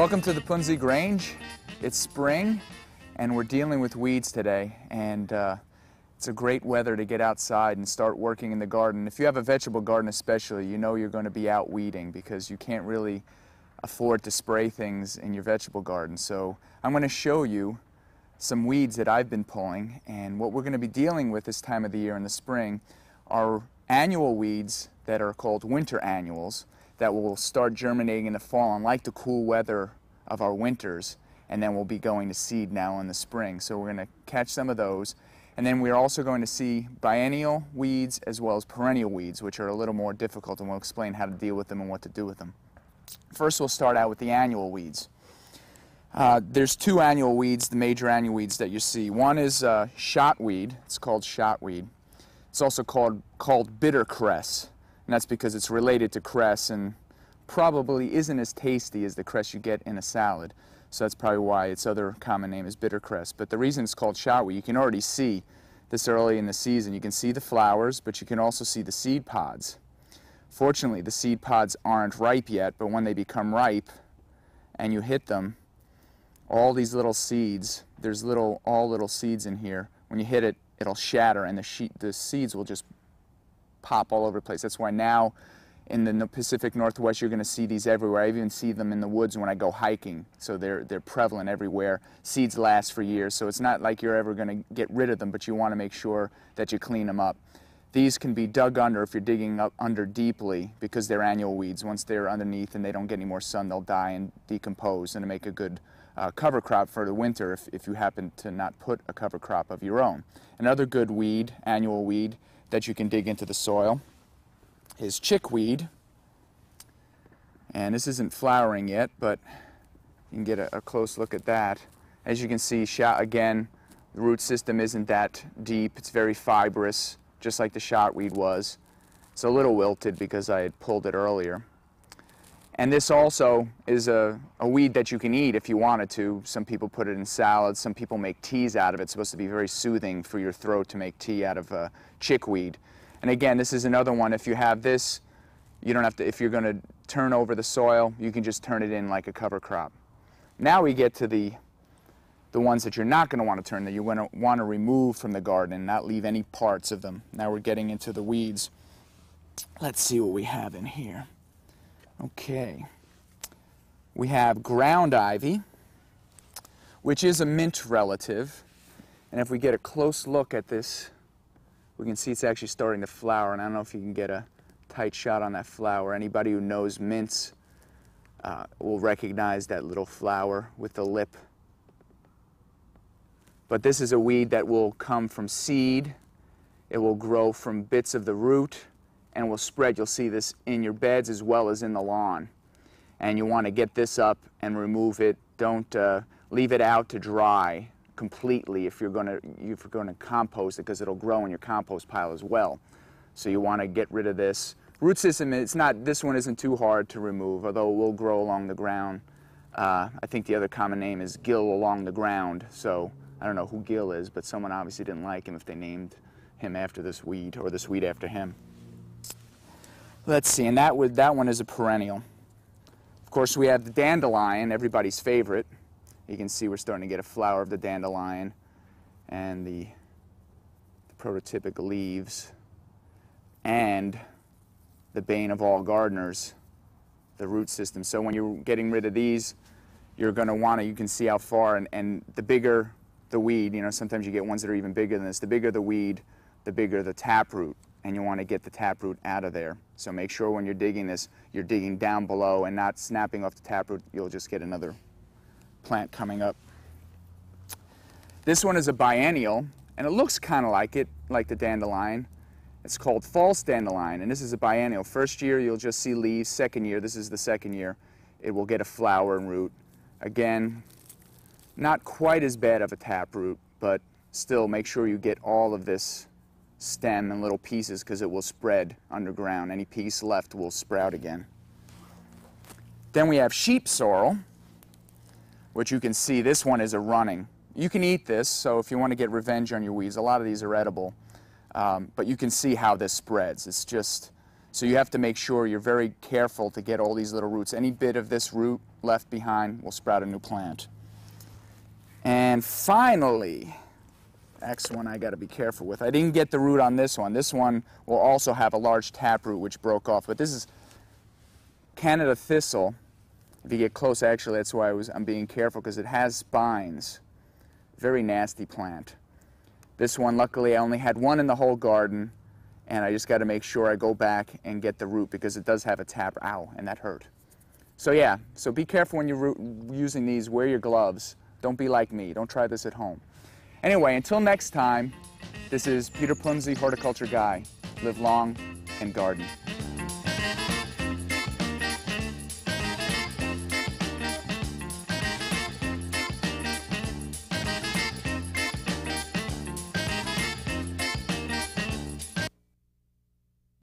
Welcome to the Punzi Grange. It's spring and we're dealing with weeds today and uh, it's a great weather to get outside and start working in the garden. If you have a vegetable garden especially, you know you're going to be out weeding because you can't really afford to spray things in your vegetable garden. So I'm going to show you some weeds that I've been pulling and what we're going to be dealing with this time of the year in the spring are annual weeds that are called winter annuals that will start germinating in the fall and like the cool weather of our winters and then we'll be going to seed now in the spring. So we're going to catch some of those. And then we're also going to see biennial weeds as well as perennial weeds, which are a little more difficult, and we'll explain how to deal with them and what to do with them. First, we'll start out with the annual weeds. Uh, there's two annual weeds, the major annual weeds that you see. One is uh, shotweed. It's called shotweed. It's also called, called bitter cress, and that's because it's related to cress and probably isn't as tasty as the cress you get in a salad. So that's probably why its other common name is bitter cress. But the reason it's called shotweed, you can already see this early in the season. You can see the flowers, but you can also see the seed pods. Fortunately, the seed pods aren't ripe yet, but when they become ripe and you hit them, all these little seeds, there's little, all little seeds in here. When you hit it, it'll shatter and the, the seeds will just pop all over the place. That's why now in the Pacific Northwest, you're going to see these everywhere. I even see them in the woods when I go hiking. So they're, they're prevalent everywhere. Seeds last for years, so it's not like you're ever going to get rid of them, but you want to make sure that you clean them up. These can be dug under if you're digging up under deeply because they're annual weeds. Once they're underneath and they don't get any more sun, they'll die and decompose and make a good uh, cover crop for the winter if, if you happen to not put a cover crop of your own. Another good weed, annual weed, that you can dig into the soil is chickweed. And this isn't flowering yet, but you can get a, a close look at that. As you can see, shot, again, the root system isn't that deep. It's very fibrous, just like the shotweed was. It's a little wilted because I had pulled it earlier. And this also is a, a, weed that you can eat if you wanted to. Some people put it in salads. Some people make teas out of it. It's supposed to be very soothing for your throat to make tea out of uh, chickweed. And again, this is another one. If you have this, you don't have to, if you're going to turn over the soil, you can just turn it in like a cover crop. Now we get to the, the ones that you're not going to want to turn, that you want to want to remove from the garden and not leave any parts of them. Now we're getting into the weeds. Let's see what we have in here. Okay. We have ground ivy, which is a mint relative. And if we get a close look at this we can see it's actually starting to flower, and I don't know if you can get a tight shot on that flower. Anybody who knows mints uh, will recognize that little flower with the lip. But this is a weed that will come from seed. It will grow from bits of the root and will spread. You'll see this in your beds as well as in the lawn. And you want to get this up and remove it. Don't uh, leave it out to dry completely if you're going to if you're going to compost it because it'll grow in your compost pile as well. So you want to get rid of this. Root system, it's not, this one isn't too hard to remove, although it will grow along the ground. Uh, I think the other common name is gill along the ground. So I don't know who Gill is, but someone obviously didn't like him if they named him after this weed or this weed after him. Let's see, and that, would, that one is a perennial. Of course, we have the dandelion, everybody's favorite. You can see we're starting to get a flower of the dandelion and the, the prototypic leaves and the bane of all gardeners, the root system. So when you're getting rid of these, you're going to want to, you can see how far, and, and the bigger the weed, you know, sometimes you get ones that are even bigger than this, the bigger the weed, the bigger the taproot, and you want to get the taproot out of there. So make sure when you're digging this, you're digging down below and not snapping off the taproot, you'll just get another plant coming up. This one is a biennial, and it looks kind of like it, like the dandelion. It's called false dandelion, and this is a biennial. First year, you'll just see leaves. Second year, this is the second year, it will get a flower and root. Again, not quite as bad of a taproot, but still make sure you get all of this stem in little pieces because it will spread underground. Any piece left will sprout again. Then we have sheep sorrel which you can see this one is a running. You can eat this, so if you want to get revenge on your weeds, a lot of these are edible. Um, but you can see how this spreads. It's just, So you have to make sure you're very careful to get all these little roots. Any bit of this root left behind will sprout a new plant. And finally, X one I got to be careful with. I didn't get the root on this one. This one will also have a large taproot which broke off, but this is Canada thistle. If you get close, actually, that's why I was, I'm being careful because it has spines. Very nasty plant. This one, luckily, I only had one in the whole garden, and I just got to make sure I go back and get the root because it does have a tap. Ow, and that hurt. So yeah, so be careful when you're using these. Wear your gloves. Don't be like me. Don't try this at home. Anyway, until next time, this is Peter Punzi, Horticulture Guy. Live long and garden.